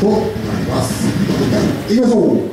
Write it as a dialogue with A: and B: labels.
A: となります。いきましょう